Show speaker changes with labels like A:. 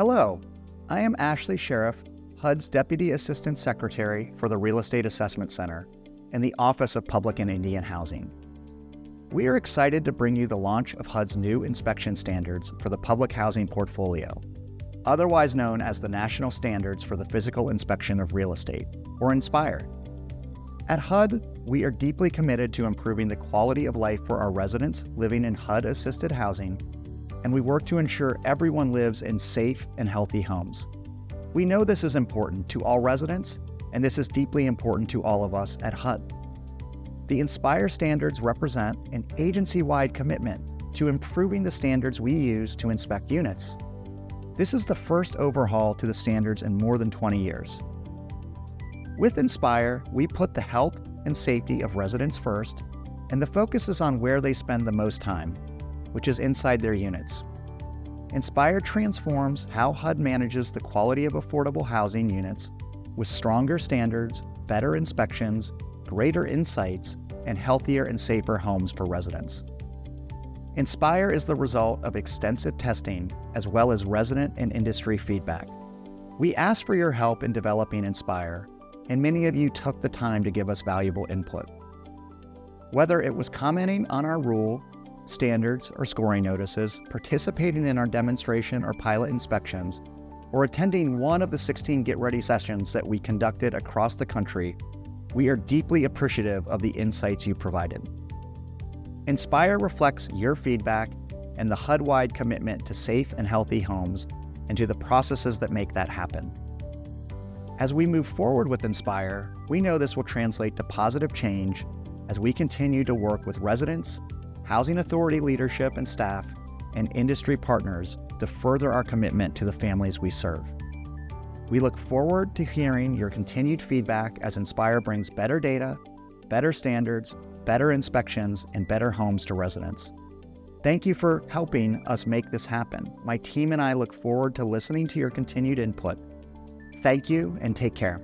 A: Hello, I am Ashley Sheriff, HUD's Deputy Assistant Secretary for the Real Estate Assessment Center in the Office of Public and Indian Housing. We are excited to bring you the launch of HUD's new inspection standards for the public housing portfolio, otherwise known as the National Standards for the Physical Inspection of Real Estate, or NSPIRE. At HUD, we are deeply committed to improving the quality of life for our residents living in HUD assisted housing, and we work to ensure everyone lives in safe and healthy homes. We know this is important to all residents, and this is deeply important to all of us at HUD. The NSPIRE standards represent an agency wide commitment to improving the standards we use to inspect units. This is the first overhaul to the standards in more than 20 years. With NSPIRE, we put the health and safety of residents first, and the focus is on where they spend the most time, which is inside their units. NSPIRE transforms how HUD manages the quality of affordable housing units with stronger standards, better inspections, greater insights, and healthier and safer homes for residents. NSPIRE is the result of extensive testing as well as resident and industry feedback. We asked for your help in developing NSPIRE, and many of you took the time to give us valuable input. Whether it was commenting on our rule, standards, or scoring notices, participating in our demonstration or pilot inspections, or attending one of the 16 Get Ready sessions that we conducted across the country we are deeply appreciative of the insights you provided. NSPIRE reflects your feedback and the HUD wide commitment to safe and healthy homes and to the processes that make that happen. As we move forward with NSPIRE, we know this will translate to positive change as we continue to work with residents, housing authority leadership and staff, and industry partners to further our commitment to the families we serve. We look forward to hearing your continued feedback as NSPIRE brings better data, better standards, better inspections, and better homes to residents. Thank you for helping us make this happen. My team and I look forward to listening to your continued input. Thank you and take care.